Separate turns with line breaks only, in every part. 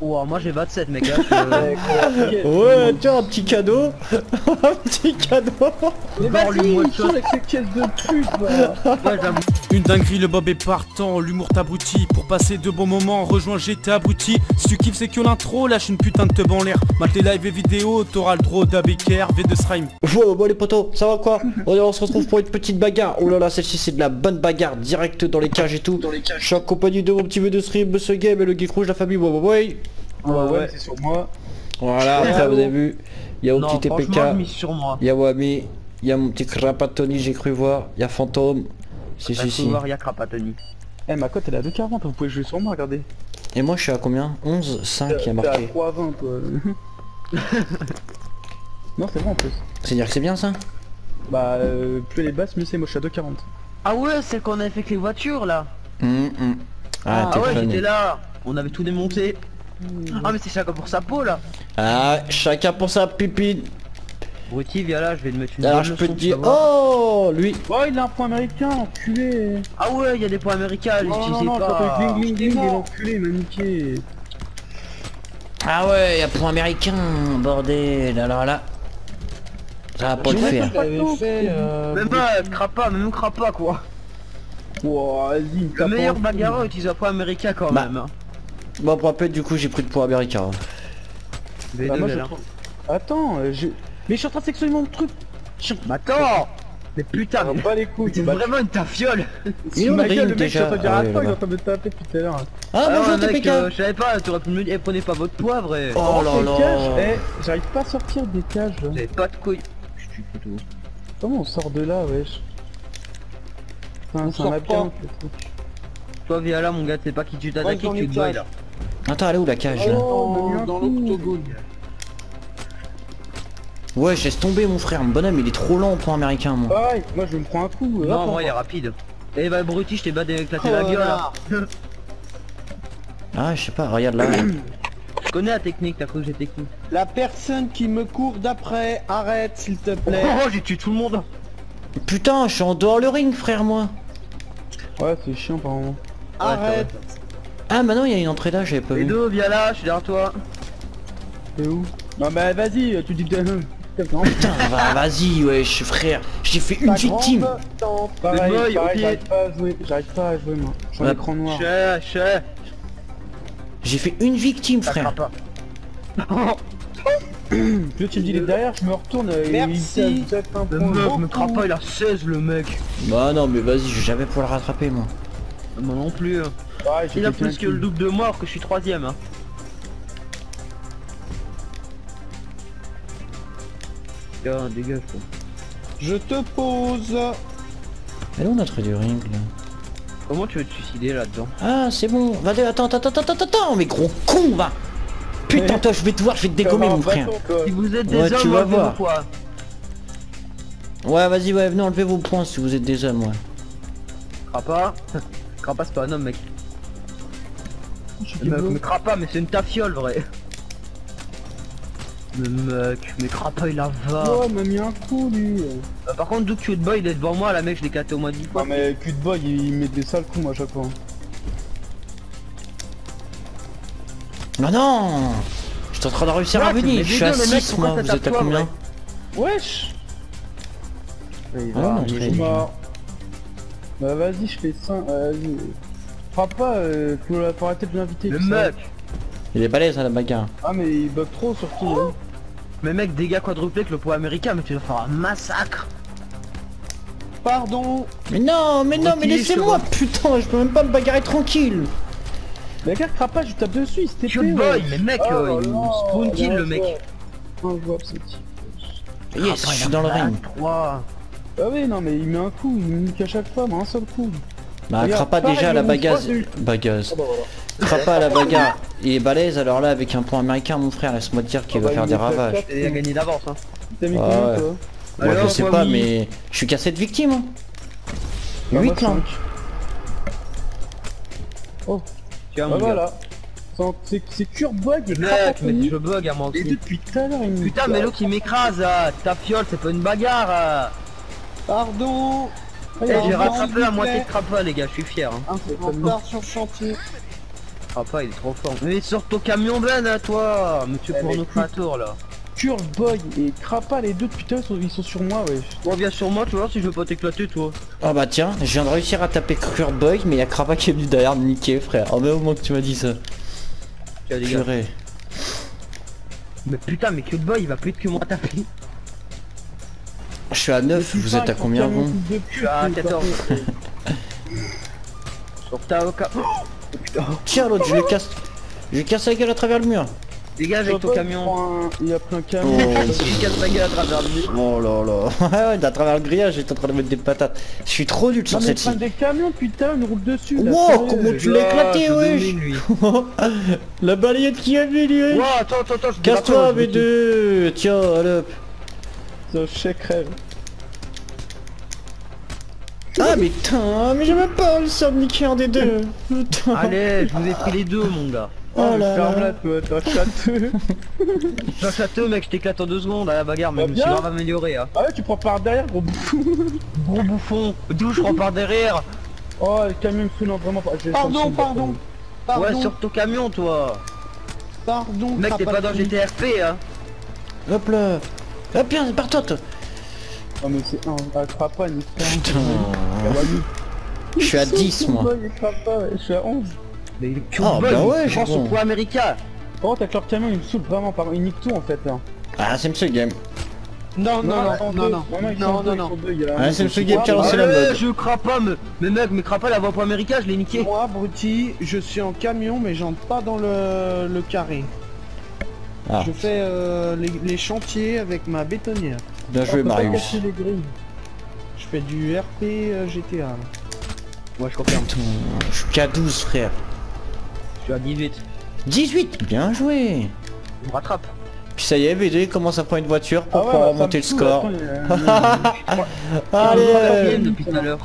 Ouah, moi j'ai 27 mec. hein, je-
Ouais, tiens, un petit cadeau. un petit cadeau.
Mais
Dans
vas-y, avec ses caisses de pute.
Ouais, j'avoue.
Une dinguerie, le bob est partant, l'humour t'abrutit Pour passer de bons moments, rejoins GT abruti Si tu kiffes c'est que l'intro, lâche une putain de teub en l'air Mate tes live et vidéos, t'auras le droit d'ABKR, V2 Srime
Wow, bon les potos, ça va quoi? On, on se retrouve pour une petite bagarre. Oh là là, celle-ci c'est de la bonne bagarre, direct dans les cages et tout. Je suis accompagné de mon petit vœu de stream, Monsieur Game et le geek rouge, la famille. Ouais, ouais, ouais.
Ouais, ouais, c'est sur moi.
Voilà, ça vous avez vu. Il y a mon
Non,
petit TPK, il y a Wami, il y a mon petit Krapatoni, j'ai cru voir. Il y a Fantôme. Si, si, si.
voir, y'a Krapatoni.
Eh, ma cote elle est à 2,40, vous pouvez jouer sur moi, regardez.
Et moi je suis à combien? 11, 5 il y a marqué.
3,20 toi. non, c'est vrai en plus.
C'est-à-dire que c'est bien ça?
Bah, euh, plus elle est basse, mieux c'est. Moi je suis à 2,40.
Ah ouais, celle qu'on avait fait avec les voitures là.
Hum, hum. Ah,
Ah, ouais, j'étais là. On avait tout démonté. Ah mais c'est chacun pour sa peau là.
Ah, chacun pour sa pipine.
Bruti, viens là, je vais te mettre une
Alors je peux te dire, oh, lui.
Oh, il a un point américain, enculé.
Ah ouais, il y a des points américains,
Non, non, non,
pas.
Gling Gling Gling, il enculé, il m'a niqué.
Ah ouais, y a point américain, bordel, alors là. Ça va pas le faire.
euh...
Même pas, crapa, même crapa quoi.
Wow, vas-y, il
Le meilleur bagarreur utilise un point américain quand
Bah.
même. Hein.
Bon, pour rappel, du coup, j'ai pris le point américain.
V2,
Bah, moi, je trouve- Attends, euh, je... Mais je suis en train de sectionner mon truc. Chiant.
Mais attends Mais putain, mais
pas les couilles,
c'est
bah,
vraiment une tafiole
Il est où
ma
le
gueule,
ring,
le mec, je suis en train de dire
déjà
à
Ah, oui,
toi, il est
là-bas.
en train de me taper depuis tout à l'heure.
Ah,
Ah
bonjour
ouais, mec,
TPK
euh, je savais pas, t'aurais pu me dire, eh, prenez pas votre poivre et...
Oh là
les
là
eh, j'arrive pas à sortir des cages. là.
J'avais pas de couilles. Je suis.
Comment on sort de là, wesh Putain,
On
c'est un
sort
labyrinthe, le truc.
Toi viens là mon gars, c'est pas qui tu t'attaques,
dans
tu te là.
Attends, elle est où la cage là
Oh, un
dans l'octogone.
Ouais, je laisse tomber mon frère, mon bonhomme, il est trop lent au point américain, moi.
Moi je me prends un coup.
Non,
attends.
moi il est rapide. Eh bah Bruti, je t'ai pas éclaté
Oh
la gueule.
Ah, je sais pas, regarde là.
Je connais la technique, t'as cru que j'étais qui
La personne qui me court d'après, arrête s'il te plaît.
Oh, j'ai tué tout le monde
Putain, je suis en dehors le ring, frère, moi.
Ouais, c'est chiant par moment.
Arrête.
Ah, maintenant, il y a une entrée là, j'avais pas
Les
vu.
deux, viens là, je suis derrière toi.
T'es où? Non, bah vas-y, tu dis que t'es. Non,
Putain, va- vas-y, wesh, frère. J'ai fait une
Ta
victime.
grande tante.
pareil,
boy,
pareil,
ok.
j'arrive pas à jouer. J'arrive pas à jouer, moi. Je suis en
Ouais.
écran noir.
J'ai fait une victime, frère.
craint pas.
Puis tu me dis, il est derrière, je me retourne. euh, et
Merci.
Il un
Le meuf me craint pas, il a 16 le mec.
Bah non, mais vas-y, je vais jamais pouvoir le rattraper, moi.
Moi non plus. hein. Il a plus que le double de moi que je suis troisième. Hein. Gars, dégage quoi.
Je te pose.
Elle est où notre du ring, là?
Comment tu veux te suicider là-dedans?
Ah, c'est bon. Va attends, attends, attends, attends, attends, mais gros con, va. Putain, toi, je vais te voir, je vais te dégommer, mon frère.
Si vous êtes des
Ouais, tu
hommes,
vas
enlevez
voir.
vos poids.
Ouais, vas-y, ouais, venez enlever vos points si vous êtes des hommes, ouais.
Crains pas, c'est pas un homme mec.
Je suis
Le mec
bleu.
me crains pas, mais c'est une tafiole vrai. Le mec, mais crains pas, il a va.
Oh, il m'a mis un coup, lui.
Euh, par contre, d'où que tu te boy, il est devant moi, la mec, je l'ai caté au moins 10 fois.
Non, mais cul de boy, il met des sales coups, moi, à chaque fois.
Non, non J'étais en train de réussir à
Ouais, mais
venir, je suis à
les deux, les mecs,
6,
pourquoi
moi, vous êtes à
toi,
combien
Wesh
Il
Ah, non,
il est
Je suis mort. Bah vas-y, je fais 5. Vas-y. Frappe pas, euh, faut, faut arrêter de l'inviter.
Le mec
Il est balèze, à la bagarre.
Ah, mais il bug trop surtout. hein.
Mais mec, dégâts quadruplés avec le poids américain, mais tu vas faire un massacre
Pardon.
Mais non, mais non, mais laissez-moi, putain, je peux même pas me bagarrer tranquille.
Mais regarde, frappe pas, je tape dessus, il s'était
Cute boy, mais mec,
Oh
euh, il spawn kill le mec
Injouable ce type.
Yes, je
il
suis dans le ring.
23.
Ah oui, non, mais il met un coup, il me nique à chaque fois, mais un seul coup.
Bah, Crapa déjà à la
le
bagasse. Bagasse.
Ah bah.
Crapa à la bagarre, il est balèze, alors là, avec un point américain, mon frère, laisse-moi te dire qu'il
Ah
va
bah,
faire des ravages.
il a gagné d'avance hein.
T'as mis combien
ouais.
toi
Moi, je sais pas, mais je suis qu'à cette victime. Hein.
Bah, moi,
8 là.
Oh,
Tiens,
bah voilà. C'est c'est Kurt Bug Crapa
mais je bug à moi
Et
aussi.
depuis tout à l'heure, il me
Putain, mais l'autre il m'écrase, ah, ta fiole, c'est pas une bagarre.
Pardon.
Ah,
Eh, j'ai
un
rattrapé la moitié de crapa, les gars, je suis fier. Hein.
Ah, bon.
retard sur le chantier.
Ah pas, il est trop fort. Mais sors ton camion Ben à toi Monsieur
Eh,
pornocrator là.
Curl Boy et Crapa, les deux putain ils sont, ils sont sur moi, ouais.
Reviens sur moi, tu vois, si je veux pas t'éclater, toi.
Ah bah tiens, je viens de réussir à taper Kurt Boy, mais il y a Krapa qui est venu derrière me niquer, frère. Oh mais au moment que tu m'as dit ça.
Tiens, les gars.
Purée.
Mais putain, mais Cute Boy, il va plus vite que moi taper.
Je suis à 9, vous êtes à combien vous
Je suis à 14. Sur ta. Oh putain.
Tiens l'autre, je lui casse. Je lui casse la gueule à travers le mur.
Dégage avec ton camion.
Il a pris un camion.
Oh,
Il casse ma gueule à travers le mur.
oh là là. Ouais, à travers le grillage, j'étais en train de mettre des patates. Je suis trop nul sur
prends des camions putain, une roule dessus
Wow, comment tu l'as éclaté,
je
wesh. La balayette qui a mis lui.
Wow, attends, attends, attends, je
Casse-toi,
mais
V2 Tiens, allez hop.
Ça chèque rêve.
Ah mais putain, mais j'ai même pas à me niquer un des deux. Putain.
Allez, je vous ai pris les deux, mon gars.
Oh là
ferme
là.
toi, t'as châteux.
J'ai château, mec, je t'éclate en deux secondes à la bagarre, mais je me suis grave amélioré, hein.
Ah ouais, tu prends par derrière, gros bouffon.
Gros bouffon, d'où je prends par derrière.
Oh, le camion me non, vraiment pas.
Pardon, pardon. Pardon,
Ouais, sur ton camion, toi.
pardon.
Mec, t'es pas dans. GTRP, hein.
Hop là. Hop bien, par-toi toi.
Oh mais c'est un, un crapa, une
Putain.
Ah bah, nous.
Je suis à 10 moi.
Je suis à 11.
Mais il est
Ah, bah ouais,
il prend
j'ai
son poids américain.
Oh, t'as que leur camion, il me saoule vraiment par. Il nique tout en fait. Hein.
Ah, c'est le game.
Non, non, non, non, non. Non, non, non.
y a
Ah, c'est seul game qui a
pas-
lancé la mode.
je crappe pas, mais, mais mec, mais crappe pas, la voix poids américain, je l'ai niqué.
Moi, Brutti, je suis en camion, mais j'entre pas dans le, le carré.
Ah.
Je fais euh, les, les chantiers avec ma bétonnière.
Bien joué
pas
Marius.
Je fais du RP euh, GTA. là.
Ouais, je confirme.
Putain, je suis qu'à 12 frère.
Je suis à 18.
18 Bien joué
Je me rattrape.
Puis ça y est, VD commence à prendre une voiture pour
Ah ouais,
pouvoir
bah,
remonter le score.
a-
Allez
depuis tout à l'heure.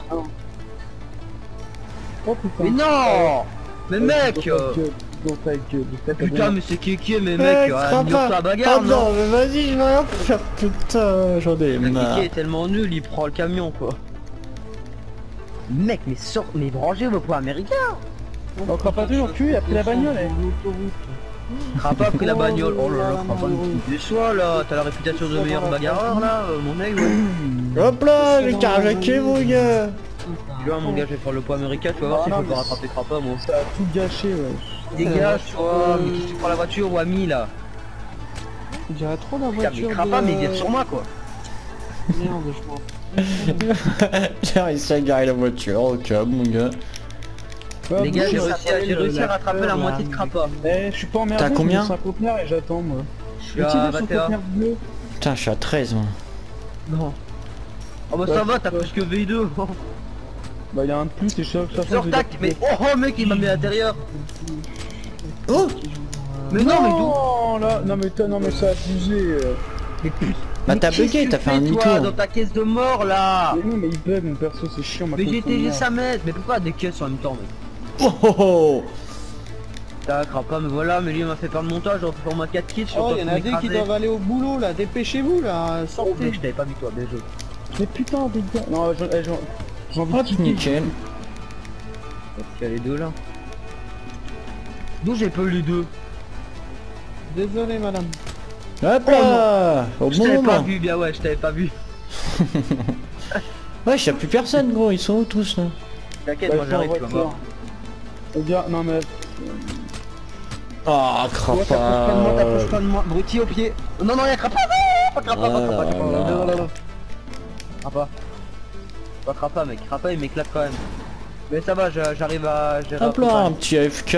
Oh putain.
Mais non Mais mec euh,
Dans ta gueule.
Putain, mais c'est Kéké, mais
Eh,
mec, euh,
crappe
ignore
pas.
ta bagarre,
Ah
non
mais vas-y, je vais rien faire, putain, j'en ai marre.
Est tellement nul, il prend le camion, quoi. Mec, mais sort, mais rangez vos poids américains
On croit pas toujours cul, il a pris la bagnole.
Crapa a pris la bagnole, oh là là, Crapa, mais soi là, t'as la réputation de meilleur bagarreur là, euh, mon mec, ouais.
Hop là, le carjacké mon gars
Tu vois, mon gars, je vais faire le poids américain, tu vas voir
Ah
si je peux pas
mais
rattraper Crapa, moi.
Ça a tout gâché, ouais.
Dégage, tu vois, mais tu prends la voiture ou Ami là?
On dirait trop la
mais
voiture
Crapa,
de...
mais il est sur moi, quoi.
Merde, je m'en...
J'ai réussi à garer la voiture, ok mon gars.
Ouais,
Les gars, j'ai réussi à, rattraper la
là.
moitié de Crapa.
Eh, je suis pas emmerdé.
T'as combien
et j'attends, moi.
Je suis à
Utilise son
21.
conteneur bleu.
Putain, je suis à 13 moi.
Non. Oh bah ça va, t'as plus que V2.
Bah, il y a un de plus et je suis sûr que ça
Sors tac, mais oh, oh mec, il m'a mis à l'intérieur.
Oh
Mais non, mais d'où
Non, là, non, mais toi, non, mais ça a abusé. euh.
Bah t'as bugué, t'as fait un
toi,
demi-tour.
dans ta caisse de mort là
Mais non, mais il bug, mon perso, c'est chiant, ma
Mais j'ai
conteneur.
TG ça mètres, mais pourquoi des caisses en même temps mec
Oh oh oh
Tac, pas, mais voilà, mais lui il m'a fait perdre le montage, j'aurais pu faire moins 4 kills sur
Oh,
toi
il y en
pour
a des qui doivent aller au boulot là, dépêchez-vous là,
Oh
sortez.
je t'avais pas vu toi, bien joué.
Mais putain, des gars. Non, j'en- eh, de
Hop,
quitter.
nickel.
Il y a les deux là. D'où j'ai pas eu les deux
Désolé madame.
Hop là Au
Je
bon
t'avais pas
moment
vu, bien ouais, je t'avais pas vu.
Ouais, y'a plus personne gros, ils sont où tous là
T'inquiète,
Bah,
moi j'arrive, tu vas voir.
Les gars, non, mais.
Ah,
Ouais, t'approches pas de moi, t'approches
crapa
pas de moi, bruti au pied. Non, non, y'a Crapa, pas Crapa, pas Crapa,
Ah
Crapa, non, non. Crapa. Pas Crapa, mec, Crapa il m'éclate quand même. Mais ça va, j'a- j'arrive à...
Hop là, un petit AFK,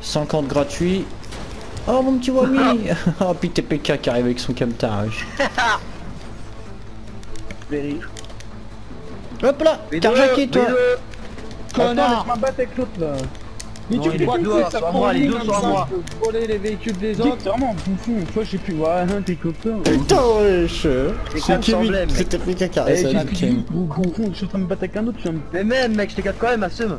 50 gratuit. Oh mon petit Wami Oh puis TPK qui arrive avec son camtar. Hop là
V2,
Carjacké toi
V2.
Attends,
Connard
avec l'autre là. Mais
Non,
tu ça
sur
prend
moi, les deux
ça,
moi.
je peux-
Voler les véhicules des autres.
vraiment bouffon, une fois j'ai pu. Ouais, hein, t'es copain.
Putain wesh C'est Kevin, c'est a
Eh,
réussi à
j'ai pris
ken.
du bouffon, je suis en train de me battre avec un autre, tu.
Mais même, mec, je t'éclate quand même, assume.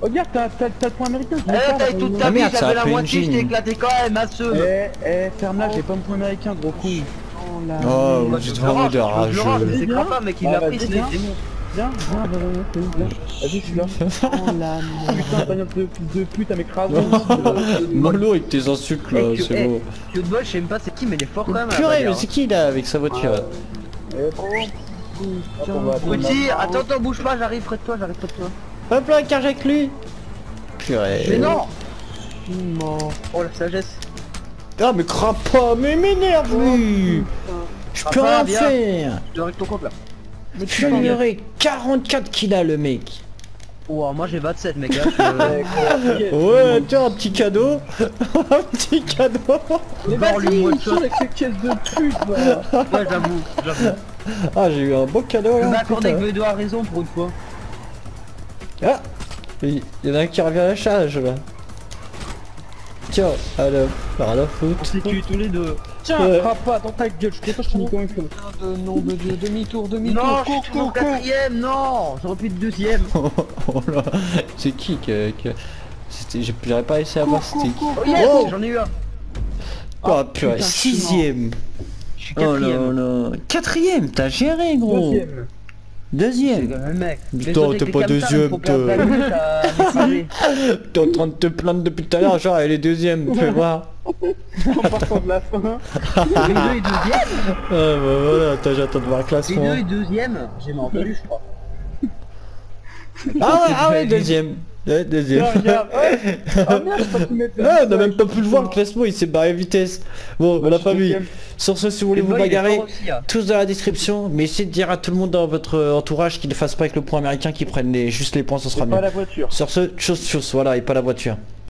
Oh, regarde, t'as t'as- t'as le point américain,
Eh,
pas,
t'as eu
là,
toute ta
Ah
vie,
ça
j'avais
a
la moitié, je t'ai éclaté quand même, assume.
Eh, eh, ferme là, j'ai pas mon point américain, gros con.
Oh là.
Oh, vraiment des
mais c'est Crapa, mec, il l'a
bah,
pris, c'est bon.
Viens, viens, viens, viens, viens, viens. Vas-y, je suis là.
Oh la
Putain, bagnole de pute, à m'écraser.
Mollo avec tes insultes là,
Eh,
c'est
eh,
bon.
Cute boy, je sais même pas c'est qui, mais il est fort quand même.
Purée, mais c'est qui là avec sa voiture
Eh, oh,
hein.
la-
attends, attends, bouge pas, j'arrive près de toi, j'arrive près de toi.
Hop là, car avec lui Purée.
Mais non. Oh la sagesse.
Ah mais crains pas, mais m'énerve lui Je peux
Papa,
rien
viens.
faire
Je dois avec ton compte là.
Mais
Je lui aurais 44 qu'il a le mec
Ouah, moi j'ai 27 mec. hein,
Eh, quoi, yes.
Ouais, tiens, un petit cadeau Un petit cadeau
Mais vas-y, avec ces caisses de pute,
je- Ouais, j'avoue, j'avoue.
Ah, j'ai eu un beau cadeau
Je
là
m'accorde
putain.
que Vedo a raison pour une fois.
Ah Il y en a un qui revient à la charge là Tiens, alors, par la
On
faute
s'est tués tous les deux.
Tiens,
Ouais.
frappe pas dans ta gueule, je sais pas, je te dis comment il faut.
De nom de dieu, demi-tour, demi-tour,
Non, je
cours, cours, cours.
quatrième, non J'aurais pu être deuxième.
Oh là C'est qui que... que... C'était... J'aurais pas essayé à voir c'était qui
Oh yes,
Oh.
j'en ai eu un.
Oh purée,
putain, je suis
sixième
Je suis
Oh là
quatrième.
là Quatrième, t'as géré gros
Deuxième.
Deuxième. Putain, t'es pas deuxième,
m'écraser.
T'es en train de te plaindre depuis tout à l'heure, genre elle est deuxième, fais voir
En partant de la fin.
Les deux et deuxième
Ah bah voilà, attends, j'attends de voir le
Les
classement
deux et deuxième J'ai mal entendu je crois.
Ah ouais, ah ouais, deuxième Ouais, deuxième
Tiens, regarde. Ouais. Ah merde, j'ai pas pu mettre le
Ah, on a même pas pu le voir le classement, il s'est barré à vitesse. Bon, on l'a pas vu. Sur ce, si vous voulez
Le
vous bagarrer,
hein.
tous dans la description, mais essayez de dire à tout le monde dans votre entourage qu'ils ne fassent pas avec le point américain, qu'ils prennent les, juste les points, ça sera
C'est pas
mieux.
la voiture.
Sur ce, chose, chose, voilà, et pas la voiture.